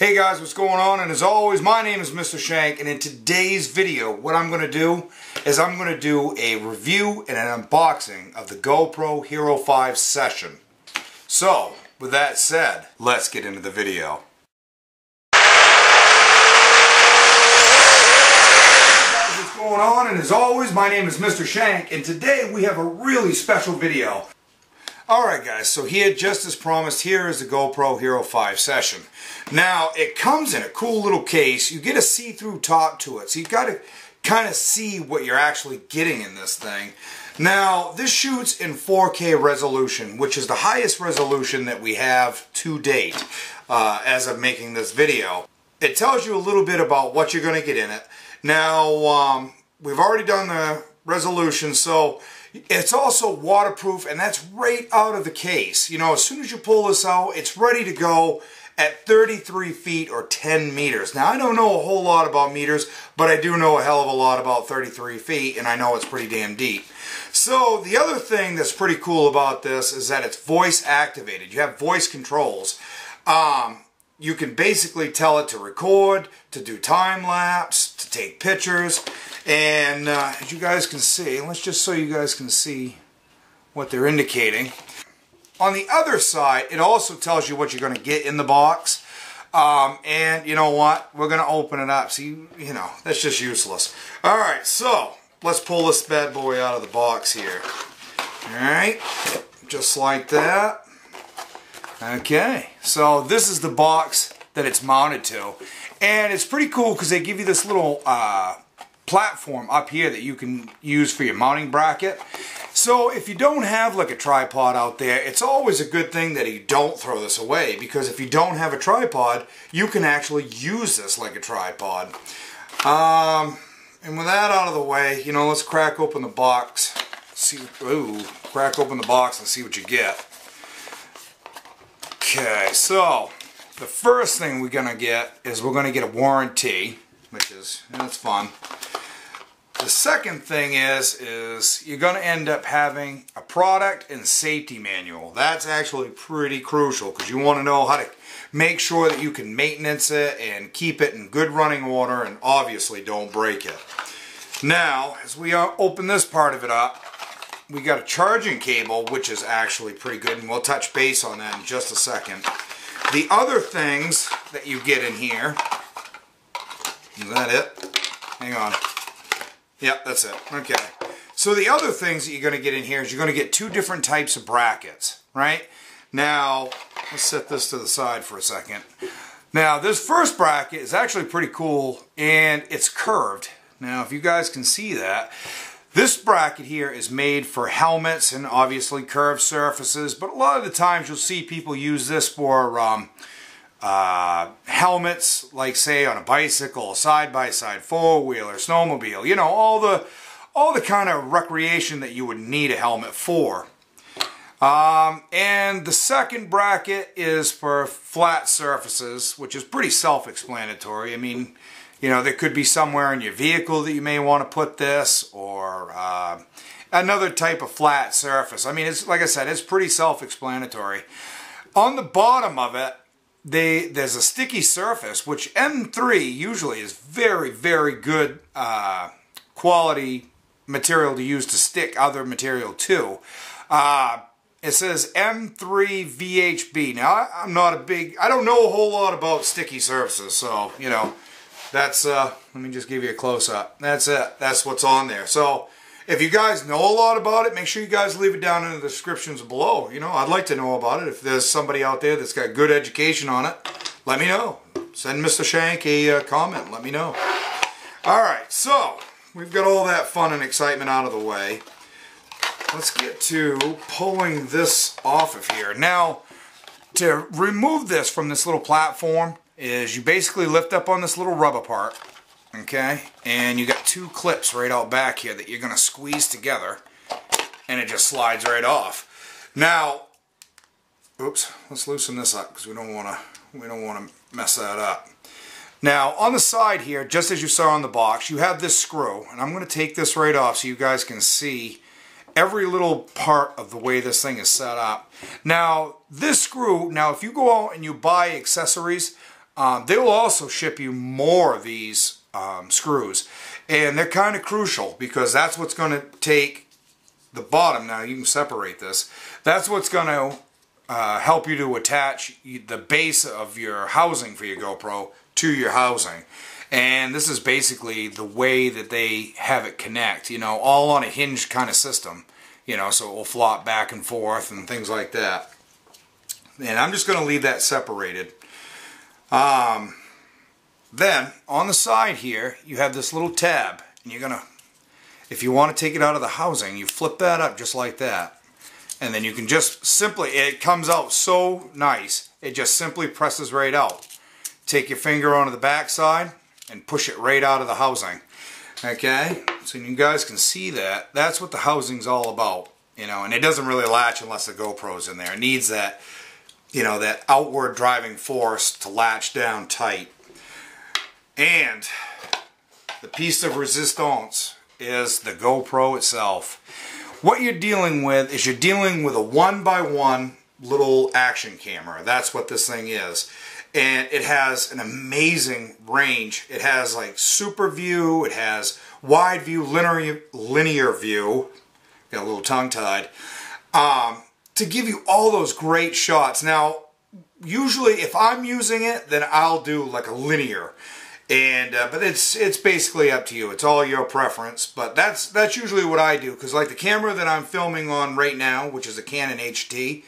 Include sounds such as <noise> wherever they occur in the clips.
Hey guys, what's going on? And as always, my name is Mr. Shank, and in today's video, what I'm going to do is I'm going to do a review and an unboxing of the GoPro Hero 5 Session. So, with that said, let's get into the video. What's going on? And as always, my name is Mr. Shank, and today we have a really special video. Alright guys, so here, just as promised, here is the GoPro Hero 5 Session. Now, it comes in a cool little case. You get a see-through top to it, so you've got to kind of see what you're actually getting in this thing. Now, this shoots in 4K resolution, which is the highest resolution that we have to date uh, as of making this video. It tells you a little bit about what you're going to get in it. Now, um, we've already done the resolution, so it's also waterproof, and that's right out of the case. You know, as soon as you pull this out, it's ready to go at 33 feet or 10 meters. Now, I don't know a whole lot about meters, but I do know a hell of a lot about 33 feet, and I know it's pretty damn deep. So, the other thing that's pretty cool about this is that it's voice activated. You have voice controls. Um, you can basically tell it to record, to do time lapse, to take pictures. And uh, as you guys can see, let's just so you guys can see what they're indicating. On the other side, it also tells you what you're going to get in the box. Um, and you know what? We're going to open it up. See, you know, that's just useless. All right, so let's pull this bad boy out of the box here. All right, just like that. Okay, so this is the box that it's mounted to. And it's pretty cool because they give you this little uh, platform up here that you can use for your mounting bracket. So if you don't have like a tripod out there, it's always a good thing that you don't throw this away because if you don't have a tripod, you can actually use this like a tripod. Um, and with that out of the way, you know, let's crack open the box. See, ooh, crack open the box and see what you get. Okay, so the first thing we're gonna get is we're gonna get a warranty, which is that's fun. The second thing is, is you're to end up having a product and safety manual. That's actually pretty crucial because you want to know how to make sure that you can maintenance it and keep it in good running order and obviously don't break it. Now, as we uh, open this part of it up, we got a charging cable, which is actually pretty good, and we'll touch base on that in just a second. The other things that you get in here, is that it? Hang on. Yep, that's it. Okay. So the other things that you're going to get in here is you're going to get two different types of brackets, right? Now, let's set this to the side for a second. Now, this first bracket is actually pretty cool, and it's curved. Now, if you guys can see that, this bracket here is made for helmets and obviously curved surfaces, but a lot of the times you'll see people use this for um, uh, helmets, like say on a bicycle, side-by-side, four-wheeler, snowmobile, you know, all the, all the kind of recreation that you would need a helmet for. Um, and the second bracket is for flat surfaces, which is pretty self-explanatory. I mean, you know, there could be somewhere in your vehicle that you may want to put this, or uh, another type of flat surface. I mean, it's like I said, it's pretty self-explanatory. On the bottom of it, they there's a sticky surface, which M3 usually is very, very good uh, quality material to use to stick other material to. Uh, it says M3 VHB. Now, I'm not a big, I don't know a whole lot about sticky surfaces, so, you know, that's, uh, let me just give you a close-up. That's it. That's what's on there. So, if you guys know a lot about it, make sure you guys leave it down in the descriptions below. You know, I'd like to know about it. If there's somebody out there that's got good education on it, let me know. Send Mr. Shank a uh, comment. Let me know. All right, so we've got all that fun and excitement out of the way. Let's get to pulling this off of here. Now, to remove this from this little platform is you basically lift up on this little rubber part okay? And you got two clips right out back here that you're going to squeeze together and it just slides right off. Now oops let's loosen this up because we don't want to we don't want to mess that up. Now on the side here just as you saw on the box you have this screw and I'm going to take this right off so you guys can see every little part of the way this thing is set up. Now this screw now if you go out and you buy accessories um, they will also ship you more of these um, screws. And they're kind of crucial because that's what's going to take the bottom. Now you can separate this. That's what's going to uh, help you to attach the base of your housing for your GoPro to your housing. And this is basically the way that they have it connect, you know, all on a hinge kind of system, you know, so it will flop back and forth and things like that. And I'm just going to leave that separated. Um, then, on the side here, you have this little tab. And you're to, if you want to take it out of the housing, you flip that up just like that. And then you can just simply, it comes out so nice, it just simply presses right out. Take your finger onto the back side and push it right out of the housing. Okay, so you guys can see that. That's what the housing's all about. You know, and it doesn't really latch unless the GoPro's in there. It needs that, you know, that outward driving force to latch down tight. And the piece of resistance is the GoPro itself. What you're dealing with is you're dealing with a one by one little action camera. That's what this thing is. And it has an amazing range. It has like super view, it has wide view, linear, linear view, got a little tongue tied, um, to give you all those great shots. Now, usually if I'm using it, then I'll do like a linear. And uh, but it's it's basically up to you. It's all your preference. But that's that's usually what I do because like the camera that I'm filming on right now, which is a Canon HD,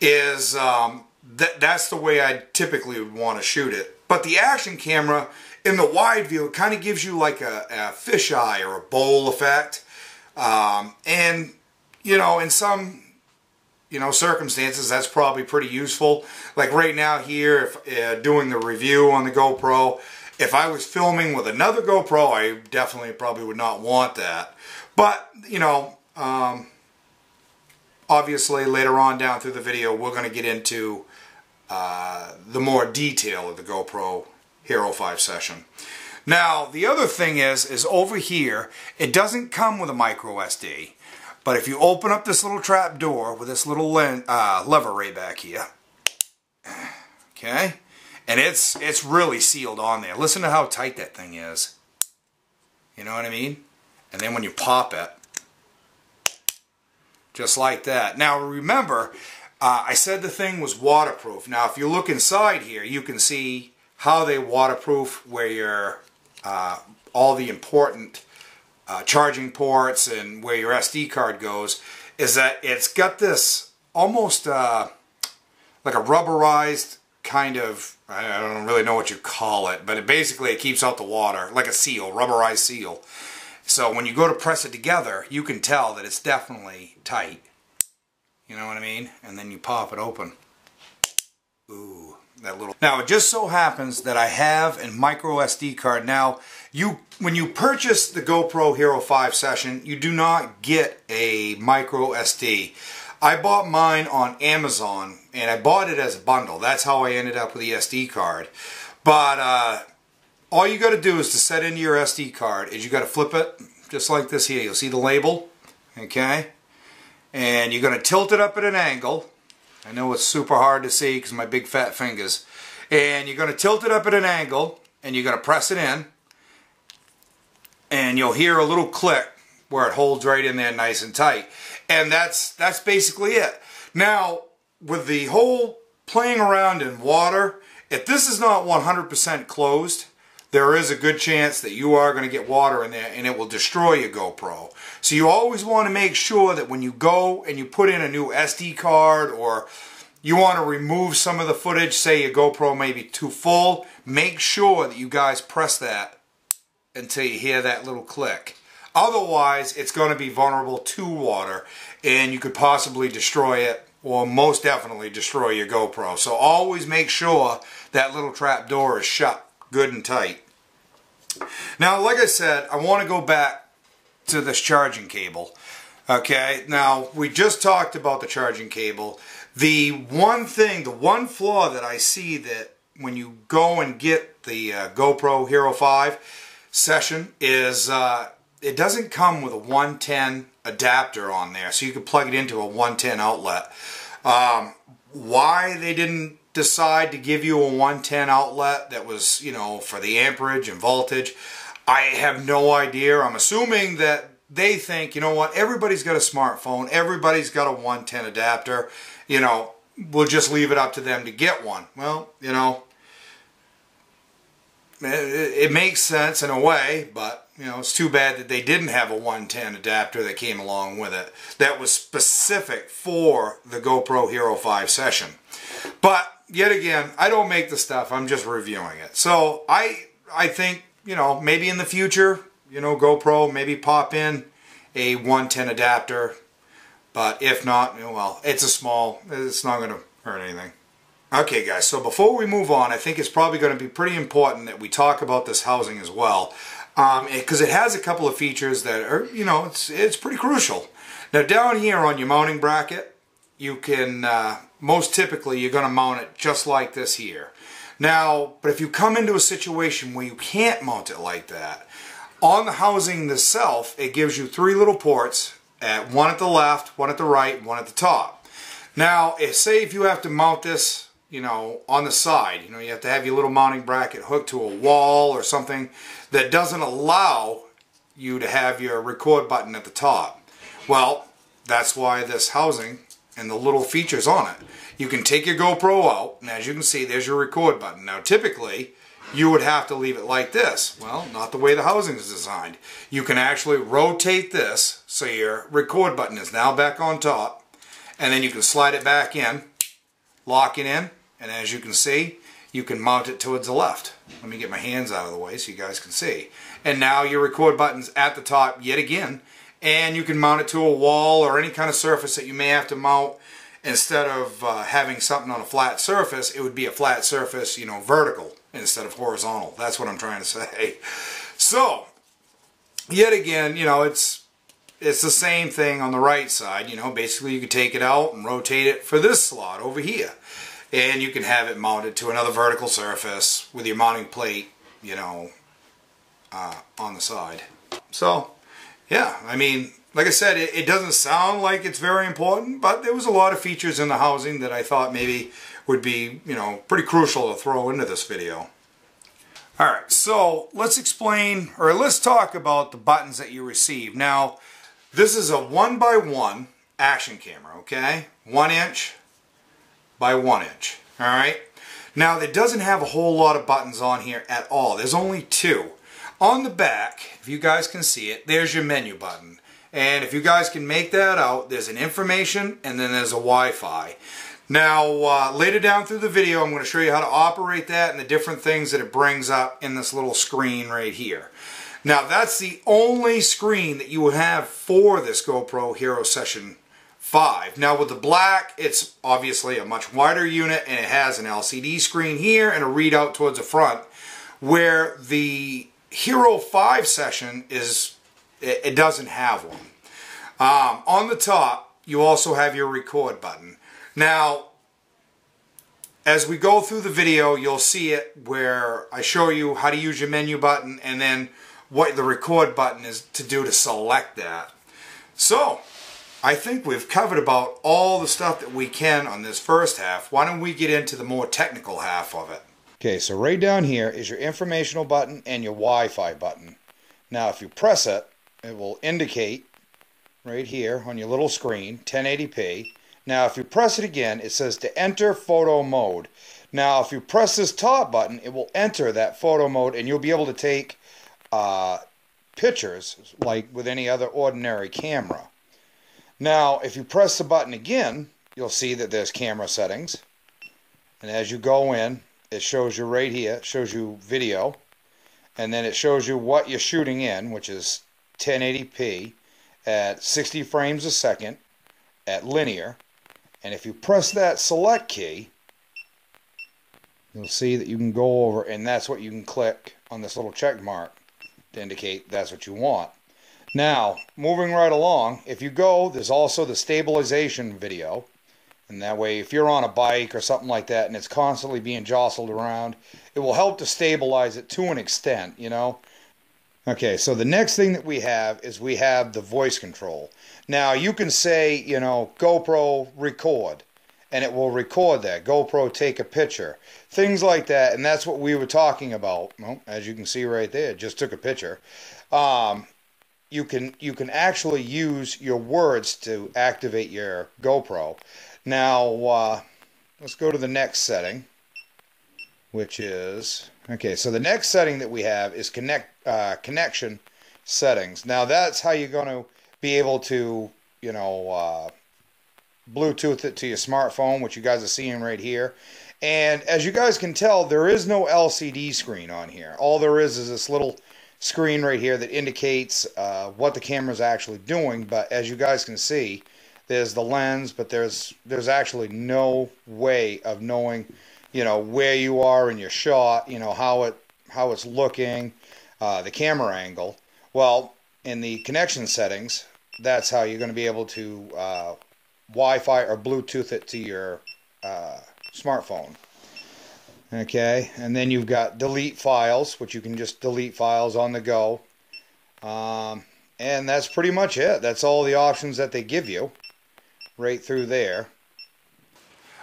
is um, that that's the way I typically would want to shoot it. But the action camera in the wide view, it kind of gives you like a, a fisheye or a bowl effect. Um, and you know, in some you know circumstances, that's probably pretty useful. Like right now here, if uh, doing the review on the GoPro. If I was filming with another GoPro, I definitely probably would not want that. But, you know, um, obviously later on down through the video, we're going to get into uh, the more detail of the GoPro Hero 5 session. Now, the other thing is, is over here, it doesn't come with a micro SD. But if you open up this little trap door with this little uh, lever right back here, okay, and it's it's really sealed on there. Listen to how tight that thing is. You know what I mean? And then when you pop it, just like that. Now remember, uh, I said the thing was waterproof. Now if you look inside here, you can see how they waterproof where your uh, all the important uh, charging ports and where your SD card goes is that it's got this almost uh, like a rubberized kind of I don't really know what you call it, but it basically it keeps out the water like a seal, rubberized seal. So when you go to press it together, you can tell that it's definitely tight. You know what I mean? And then you pop it open. Ooh, that little. Now it just so happens that I have a micro SD card. Now you, when you purchase the GoPro Hero 5 Session, you do not get a micro SD. I bought mine on Amazon and I bought it as a bundle. That's how I ended up with the SD card. But uh, all you got to do is to set into your SD card is you got to flip it just like this here. You'll see the label, okay? And you're going to tilt it up at an angle. I know it's super hard to see because my big fat fingers. And you're going to tilt it up at an angle and you're going to press it in. And you'll hear a little click where it holds right in there nice and tight. And that's that's basically it. Now, with the whole playing around in water, if this is not 100% closed, there is a good chance that you are going to get water in there and it will destroy your GoPro. So you always want to make sure that when you go and you put in a new SD card or you want to remove some of the footage, say your GoPro may be too full, make sure that you guys press that until you hear that little click. Otherwise, it's going to be vulnerable to water and you could possibly destroy it or most definitely destroy your GoPro. So always make sure that little trap door is shut good and tight. Now, like I said, I want to go back to this charging cable. Okay, now we just talked about the charging cable. The one thing, the one flaw that I see that when you go and get the uh, GoPro Hero 5 session is uh, it doesn't come with a 110 adapter on there, so you can plug it into a 110 outlet. Um, why they didn't decide to give you a 110 outlet that was, you know, for the amperage and voltage. I have no idea. I'm assuming that they think, you know what, everybody's got a smartphone, everybody's got a 110 adapter, you know, we'll just leave it up to them to get one. Well, you know, it, makes sense in a way, but you know, it's too bad that they didn't have a 110 adapter that came along with it that was specific for the GoPro Hero 5 session. But yet again, I don't make the stuff, I'm just reviewing it. So I I think, you know, maybe in the future, you know, GoPro maybe pop in a 110 adapter. But if not, well, it's a small, it's not going to hurt anything. Okay guys, so before we move on, I think it's probably going to be pretty important that we talk about this housing as well. Because um, it, has a couple of features that are, you know, it's, it's pretty crucial. Now down here on your mounting bracket, you can, uh, most typically you're going to mount it just like this here. Now, but if you come into a situation where you can't mount it like that, on the housing itself, it gives you three little ports, at one at the left, one at the right, one at the top. Now, if, say if you have to mount this you know, on the side. You know, you have to have your little mounting bracket hooked to a wall or something that doesn't allow you to have your record button at the top. Well, that's why this housing and the little features on it. You can take your GoPro out, and as you can see, there's your record button. Now, typically, you would have to leave it like this. Well, not the way the housing is designed. You can actually rotate this so your record button is now back on top, and then you can slide it back in, lock it in, and as you can see, you can mount it towards the left. Let me get my hands out of the way so you guys can see. And now your record button's at the top yet again. And you can mount it to a wall or any kind of surface that you may have to mount. Instead of uh, having something on a flat surface, it would be a flat surface, you know, vertical instead of horizontal. That's what I'm trying to <laughs> say. So, yet again, you know, it's it's the same thing on the right side. You know, basically you could take it out and rotate it for this slot over here and you can have it mounted to another vertical surface with your mounting plate, you know, uh, on the side. So, yeah, I mean, like I said, it, it, doesn't sound like it's very important, but there was a lot of features in the housing that I thought maybe would be, you know, pretty crucial to throw into this video. Alright, so let's explain, or let's talk about the buttons that you receive. Now, this is a one by one action camera, okay? One inch by one inch. All right. Now it doesn't have a whole lot of buttons on here at all. There's only two. On the back, if you guys can see it, there's your menu button. And if you guys can make that out, there's an information and then there's a Wi-Fi. Now, uh, later down through the video, I'm going to show you how to operate that and the different things that it brings up in this little screen right here. Now, that's the only screen that you will have for this GoPro Hero Session 5. Now with the black, it's obviously a much wider unit and it has an LCD screen here and a readout towards the front where the Hero 5 session is, it, it doesn't have one. Um, on the top, you also have your record button. Now, as we go through the video, you'll see it where I show you how to use your menu button and then what the record button is to do to select that. So, I think we've covered about all the stuff that we can on this first half. Why don't we get into the more technical half of it? Okay, so right down here is your informational button and your Wi-Fi button. Now, if you press it, it will indicate right here on your little screen, 1080p. Now, if you press it again, it says to enter photo mode. Now, if you press this top button, it will enter that photo mode and you'll be able to take uh, pictures like with any other ordinary camera. Now, if you press the button again, you'll see that there's camera settings. And as you go in, it shows you right here, it shows you video. And then it shows you what you're shooting in, which is 1080p at 60 frames a second at linear. And if you press that select key, you'll see that you can go over and that's what you can click on this little check mark to indicate that's what you want. Now, moving right along, if you go, there's also the stabilization video. And that way, if you're on a bike or something like that and it's constantly being jostled around, it will help to stabilize it to an extent, you know. Okay, so the next thing that we have is we have the voice control. Now, you can say, you know, GoPro record, and it will record that. GoPro take a picture. Things like that, and that's what we were talking about. Well, as you can see right there, just took a picture. Um, you can you can actually use your words to activate your GoPro. Now, uh, let's go to the next setting, which is okay. So the next setting that we have is connect uh, connection settings. Now that's how you're going to be able to you know uh, Bluetooth it to your smartphone, which you guys are seeing right here. And as you guys can tell, there is no LCD screen on here. All there is is this little screen right here that indicates uh, what the camera is actually doing. But as you guys can see, there's the lens, but there's there's actually no way of knowing, you know, where you are in your shot, you know, how it how it's looking, uh, the camera angle. Well, in the connection settings, that's how you're going to be able to uh, Wi-Fi or Bluetooth it to your uh, smartphone. Okay, and then you've got delete files, which you can just delete files on the go. Um, and that's pretty much it. That's all the options that they give you right through there.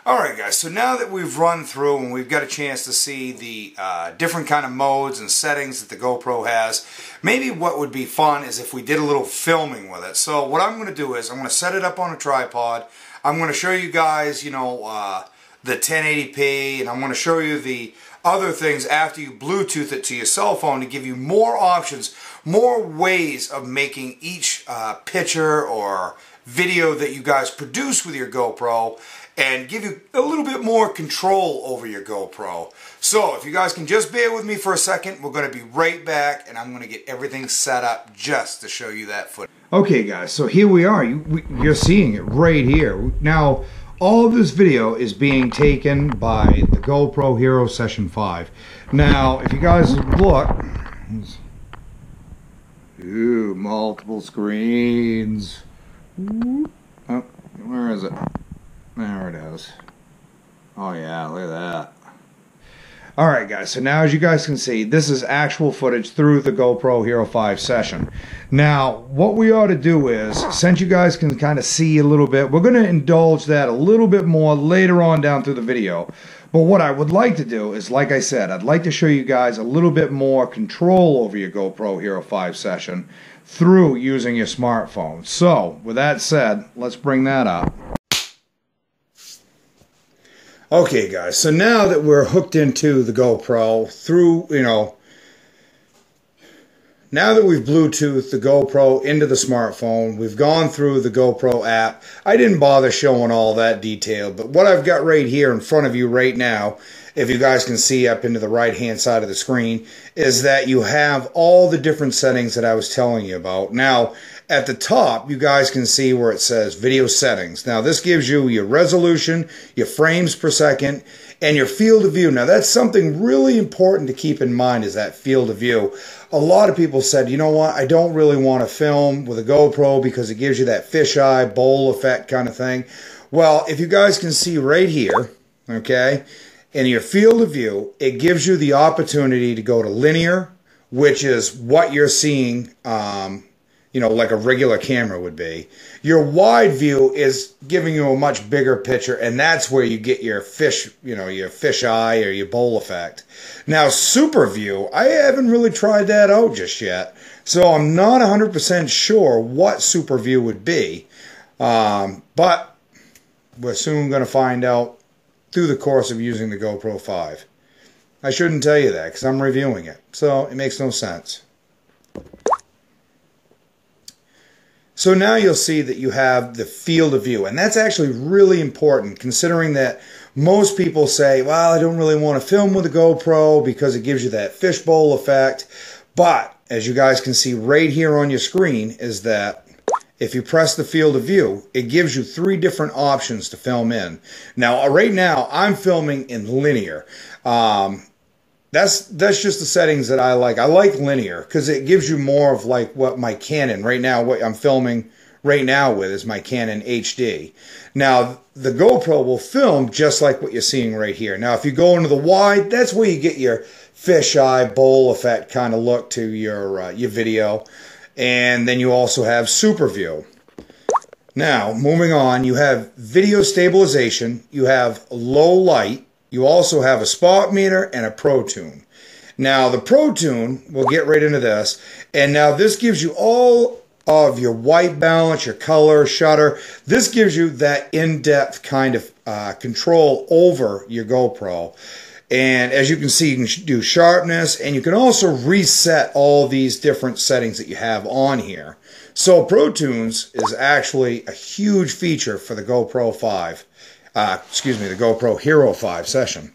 Alright guys, so now that we've run through and we've got a chance to see the uh, different kind of modes and settings that the GoPro has, maybe what would be fun is if we did a little filming with it. So what I'm going to do is I'm going to set it up on a tripod. I'm going to show you guys, you know, uh, the 1080p and I'm going to show you the other things after you Bluetooth it to your cell phone to give you more options, more ways of making each uh, picture or video that you guys produce with your GoPro and give you a little bit more control over your GoPro. So if you guys can just bear with me for a second, we're going to be right back and I'm going to get everything set up just to show you that footage. Okay guys, so here we are. You, you're seeing it right here. Now, all this video is being taken by the GoPro Hero Session 5. Now, if you guys look, ooh, multiple screens. Oh, where is it? There it is. Oh yeah, look at that. Alright guys, so now as you guys can see, this is actual footage through the GoPro Hero 5 session. Now, what we ought to do is, since you guys can kind of see a little bit, we're going to indulge that a little bit more later on down through the video. But what I would like to do is, like I said, I'd like to show you guys a little bit more control over your GoPro Hero 5 session through using your smartphone. So, with that said, let's bring that up. Okay, guys, so now that we're hooked into the GoPro through, you know, now that we've Bluetooth the GoPro into the smartphone, we've gone through the GoPro app. I didn't bother showing all that detail, but what I've got right here in front of you right now, if you guys can see up into the right hand side of the screen, is that you have all the different settings that I was telling you about. Now, at the top, you guys can see where it says video settings. Now, this gives you your resolution, your frames per second, and your field of view. Now, that's something really important to keep in mind is that field of view. A lot of people said, you know what, I don't really want to film with a GoPro because it gives you that fisheye, bowl effect kind of thing. Well, if you guys can see right here, okay, in your field of view, it gives you the opportunity to go to linear, which is what you're seeing um, you know, like a regular camera would be. Your wide view is giving you a much bigger picture, and that's where you get your fish, you know, your fish eye or your bowl effect. Now, super view, I haven't really tried that out just yet, so I'm not 100% sure what super view would be, um, but we're soon going to find out through the course of using the GoPro 5. I shouldn't tell you that because I'm reviewing it, so it makes no sense. So now you'll see that you have the field of view, and that's actually really important considering that most people say, well, I don't really want to film with a GoPro because it gives you that fishbowl effect. But as you guys can see right here on your screen is that if you press the field of view, it gives you three different options to film in. Now, right now, I'm filming in linear. Um, that's that's just the settings that I like. I like linear because it gives you more of like what my Canon right now. What I'm filming right now with is my Canon HD. Now the GoPro will film just like what you're seeing right here. Now if you go into the wide, that's where you get your fisheye bowl effect kind of look to your uh, your video, and then you also have super view. Now, moving on, you have video stabilization, you have low light, you also have a spot meter and a Protune. Now, the Protune, we'll get right into this, and now this gives you all of your white balance, your color, shutter. This gives you that in-depth kind of uh, control over your GoPro. And as you can see, you can do sharpness and you can also reset all these different settings that you have on here. So Pro is actually a huge feature for the GoPro 5, uh, excuse me, the GoPro Hero 5 session.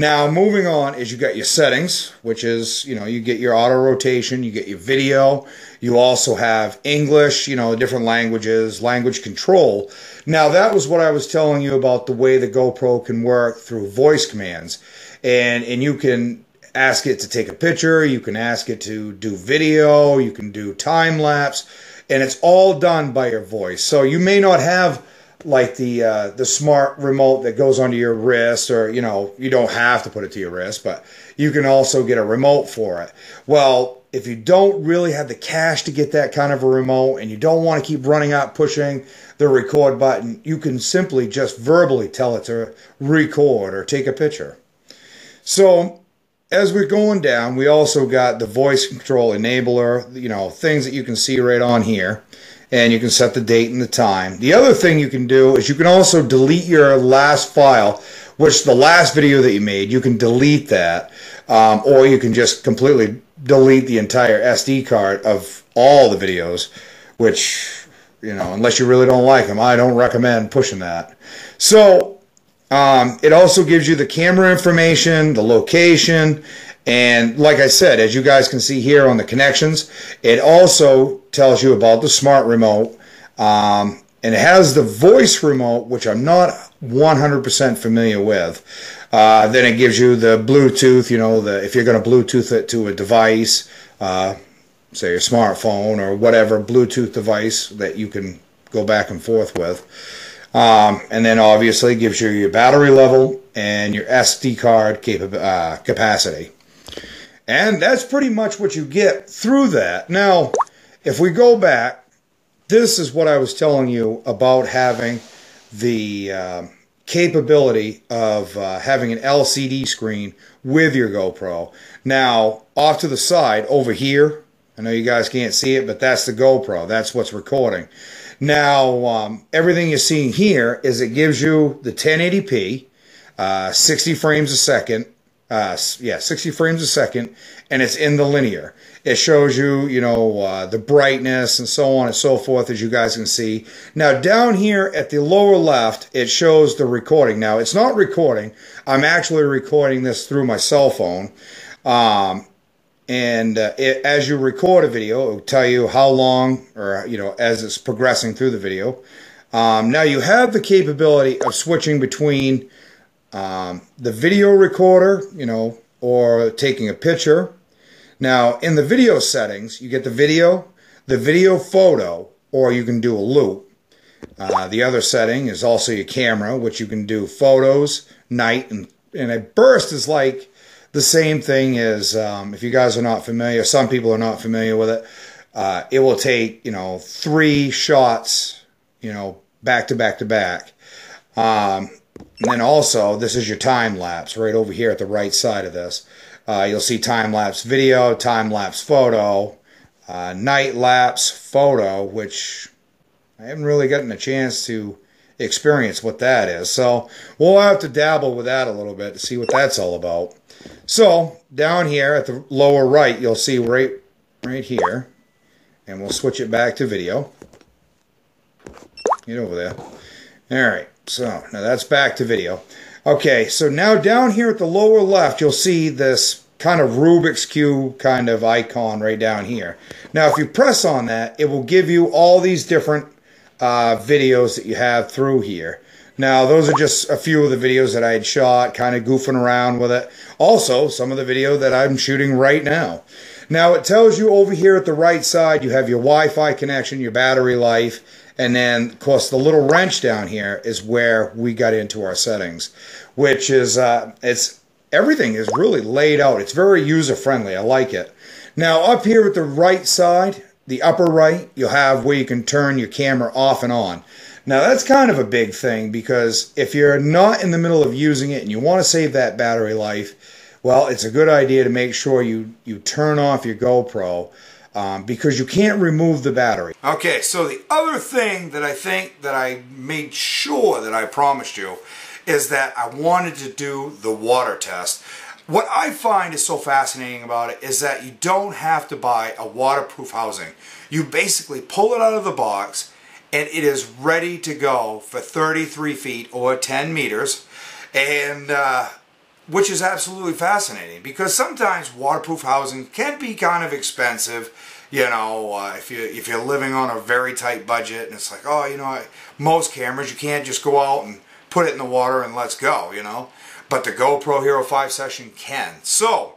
Now, moving on is you got your settings, which is, you know, you get your auto rotation, you get your video, you also have English, you know, different languages, language control. Now, that was what I was telling you about the way the GoPro can work through voice commands. And, and you can ask it to take a picture, you can ask it to do video, you can do time lapse, and it's all done by your voice. So you may not have like the uh, the smart remote that goes onto your wrist, or you know, you don't have to put it to your wrist, but you can also get a remote for it. Well, if you don't really have the cash to get that kind of a remote, and you don't want to keep running out pushing the record button, you can simply just verbally tell it to record or take a picture. So as we're going down, we also got the voice control enabler, you know, things that you can see right on here and you can set the date and the time. The other thing you can do is you can also delete your last file, which the last video that you made, you can delete that, um, or you can just completely delete the entire SD card of all the videos, which, you know, unless you really don't like them, I don't recommend pushing that. So, um, it also gives you the camera information, the location, and like I said, as you guys can see here on the connections, it also tells you about the smart remote. Um, and it has the voice remote, which I'm not 100% familiar with. Uh, then it gives you the Bluetooth, you know, the if you're going to Bluetooth it to a device, uh, say your smartphone or whatever Bluetooth device that you can go back and forth with. Um, and then obviously gives you your battery level and your SD card uh, capacity. And that's pretty much what you get through that. Now, if we go back, this is what I was telling you about having the uh, capability of uh, having an LCD screen with your GoPro. Now, off to the side, over here, I know you guys can't see it, but that's the GoPro. That's what's recording. Now, um, everything you're seeing here is it gives you the 1080p, uh, 60 frames a second, uh, yeah, 60 frames a second, and it's in the linear. It shows you, you know, uh, the brightness and so on and so forth, as you guys can see. Now, down here at the lower left, it shows the recording. Now, it's not recording. I'm actually recording this through my cell phone. Um, and uh, it, as you record a video, it will tell you how long, or, you know, as it's progressing through the video. Um, now, you have the capability of switching between um, the video recorder, you know, or taking a picture. Now, in the video settings, you get the video, the video photo, or you can do a loop. Uh, the other setting is also your camera, which you can do photos, night, and, and a burst is like the same thing as, um, if you guys are not familiar, some people are not familiar with it, uh, it will take, you know, three shots, you know, back to back to back. Um, and then also, this is your time lapse right over here at the right side of this. Uh, you'll see time lapse video, time lapse photo, uh, night lapse photo, which I haven't really gotten a chance to experience what that is. So we'll have to dabble with that a little bit to see what that's all about. So down here at the lower right, you'll see right, right here, and we'll switch it back to video. Get over there. All right. So now that's back to video. Okay, so now down here at the lower left, you'll see this kind of Rubik's Cube kind of icon right down here. Now, if you press on that, it will give you all these different uh, videos that you have through here. Now, those are just a few of the videos that I had shot, kind of goofing around with it. Also, some of the video that I'm shooting right now. Now, it tells you over here at the right side, you have your Wi-Fi connection, your battery life, and then, of course, the little wrench down here is where we got into our settings, which is, uh, it's, everything is really laid out. It's very user-friendly. I like it. Now, up here at the right side, the upper right, you'll have where you can turn your camera off and on. Now that's kind of a big thing because if you're not in the middle of using it and you want to save that battery life, well, it's a good idea to make sure you, you turn off your GoPro um, because you can't remove the battery. Okay, so the other thing that I think that I made sure that I promised you is that I wanted to do the water test. What I find is so fascinating about it is that you don't have to buy a waterproof housing. You basically pull it out of the box and it is ready to go for 33 feet or 10 meters and uh, which is absolutely fascinating because sometimes waterproof housing can be kind of expensive you know uh, if you if you're living on a very tight budget and it's like oh you know most cameras you can't just go out and put it in the water and let's go you know but the GoPro Hero 5 session can so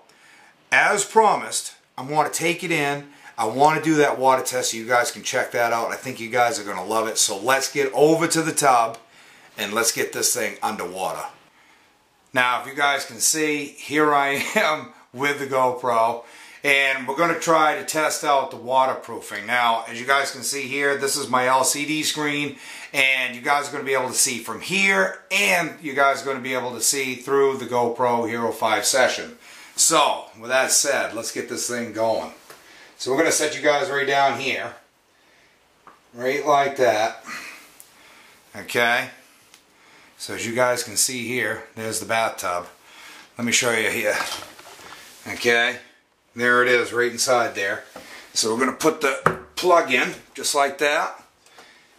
as promised I want to take it in I want to do that water test so you guys can check that out. I think you guys are going to love it. So let's get over to the tub and let's get this thing underwater. Now, if you guys can see, here I am <laughs> with the GoPro and we're going to try to test out the waterproofing. Now, as you guys can see here, this is my LCD screen and you guys are going to be able to see from here and you guys are going to be able to see through the GoPro Hero 5 session. So, with that said, let's get this thing going. So we're going to set you guys right down here. Right like that. Okay. So as you guys can see here, there's the bathtub. Let me show you here. Okay. There it is right inside there. So we're going to put the plug in just like that.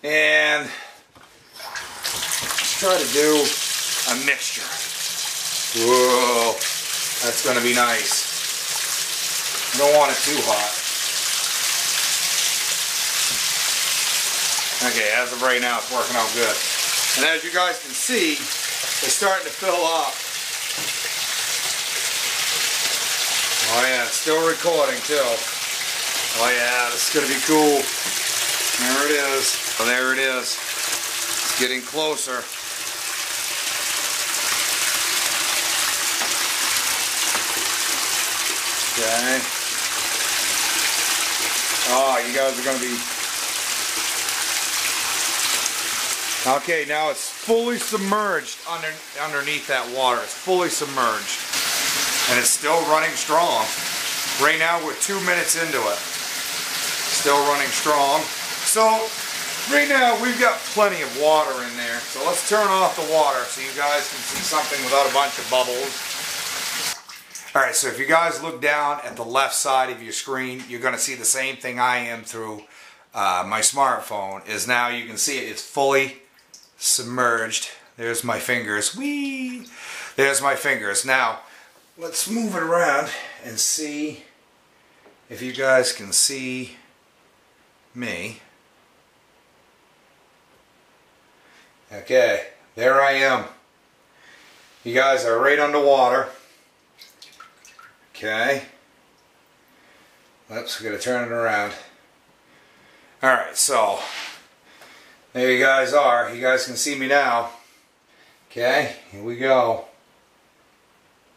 And let's try to do a mixture. Whoa. That's going to be nice. don't want it too hot. Okay, as of right now, it's working out good. And as you guys can see, it's starting to fill up. Oh yeah, it's still recording too. Oh yeah, this is going to be cool. There it is. Oh, there it is. It's getting closer. Okay. Oh, you guys are going to be Okay, now it's fully submerged under, underneath that water. It's fully submerged. And it's still running strong. Right now we're two minutes into it. Still running strong. So, right now we've got plenty of water in there. So let's turn off the water so you guys can see something without a bunch of bubbles. Alright, so if you guys look down at the left side of your screen, you're going to see the same thing I am through uh, my smartphone. Is now you can see it, it's fully submerged. There's my fingers. Whee! There's my fingers. Now, let's move it around and see if you guys can see me. Okay, there I am. You guys are right underwater. Okay. Oops, we gotta turn it around. Alright, so there you guys are. You guys can see me now. Okay, here we go.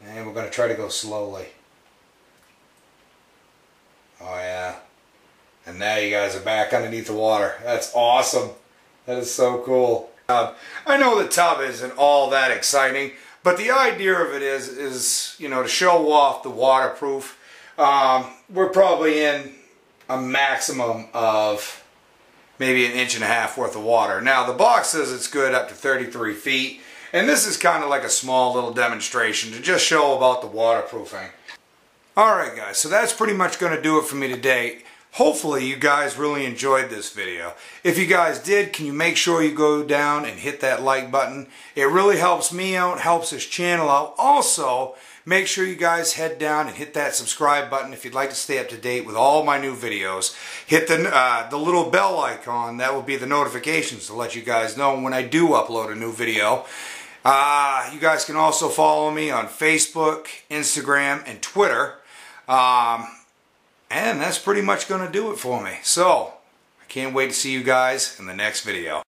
And we're going to try to go slowly. Oh yeah. And now you guys are back underneath the water. That's awesome. That is so cool. Uh, I know the tub isn't all that exciting, but the idea of it is, is you know, to show off the waterproof. Um, we're probably in a maximum of maybe an inch and a half worth of water. Now the box says it's good up to 33 feet and this is kind of like a small little demonstration to just show about the waterproofing. Alright guys, so that's pretty much going to do it for me today. Hopefully you guys really enjoyed this video. If you guys did, can you make sure you go down and hit that like button? It really helps me out, helps this channel out. Also, Make sure you guys head down and hit that subscribe button if you'd like to stay up to date with all my new videos. Hit the, uh, the little bell icon. That will be the notifications to let you guys know when I do upload a new video. Uh, you guys can also follow me on Facebook, Instagram, and Twitter. Um, and that's pretty much going to do it for me. So, I can't wait to see you guys in the next video.